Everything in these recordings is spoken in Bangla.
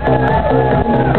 Thank you.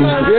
Amen.